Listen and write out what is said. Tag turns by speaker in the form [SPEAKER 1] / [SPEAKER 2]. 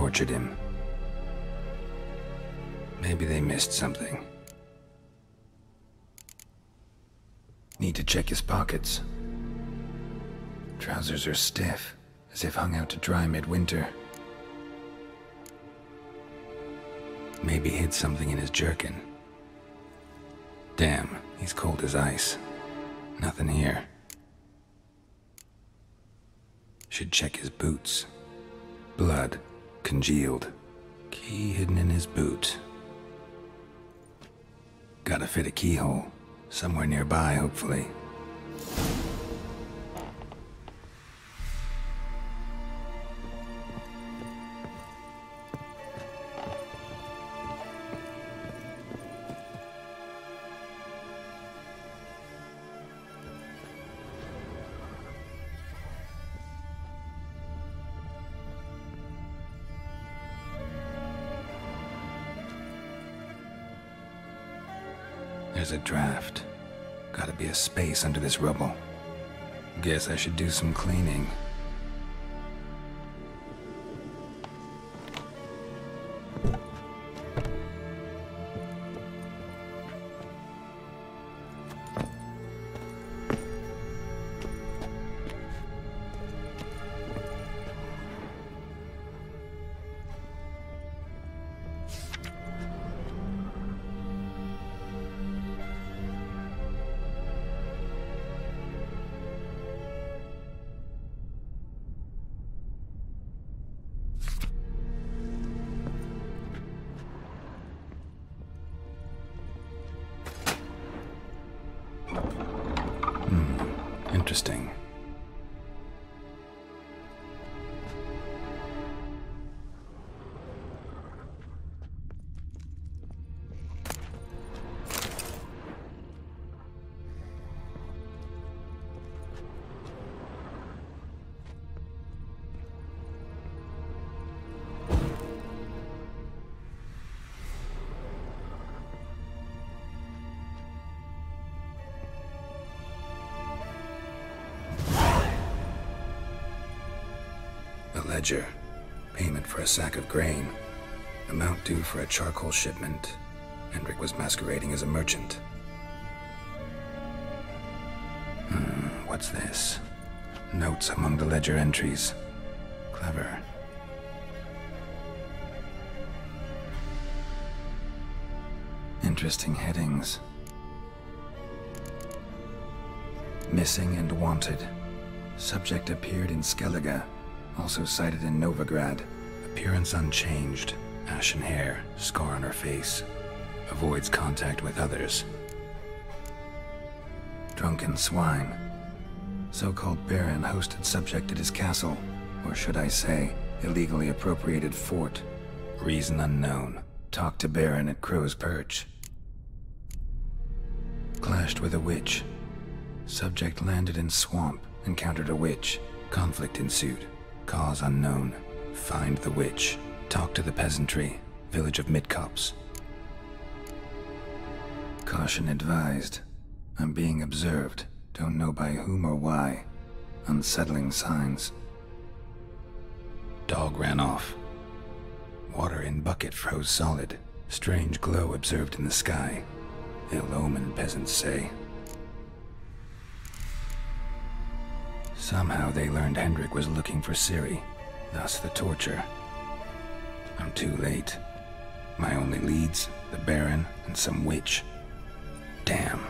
[SPEAKER 1] tortured him. Maybe they missed something. Need to check his pockets. Trousers are stiff, as if hung out to dry midwinter. Maybe hid something in his jerkin. Damn, he's cold as ice. Nothing here. Should check his boots. Blood, congealed. Key hidden in his boot. Gotta fit a keyhole. Somewhere nearby, hopefully. There's a draft. Gotta be a space under this rubble. Guess I should do some cleaning. Interesting. A ledger. Payment for a sack of grain. Amount due for a charcoal shipment. Hendrik was masquerading as a merchant. Hmm, what's this? Notes among the ledger entries. Clever. Interesting headings. Missing and wanted. Subject appeared in Skellige, also sighted in Novigrad. Appearance unchanged. Ashen hair, scar on her face. Avoids contact with others. Drunken swine. So-called Baron hosted subject at his castle, or should I say, illegally appropriated fort. Reason unknown. Talked to Baron at Crow's Perch. Clashed with a witch. Subject landed in swamp, encountered a witch. Conflict ensued. Cause unknown. Find the witch. Talk to the peasantry. Village of Midcopse. Caution advised. I'm being observed. Don't know by whom or why. Unsettling signs. Dog ran off. Water in bucket froze solid. Strange glow observed in the sky. Ill omen, peasants say. Somehow they learned Hendrik was looking for Ciri, thus the torture. I'm too late. My only leads, the Baron and some witch. Damn.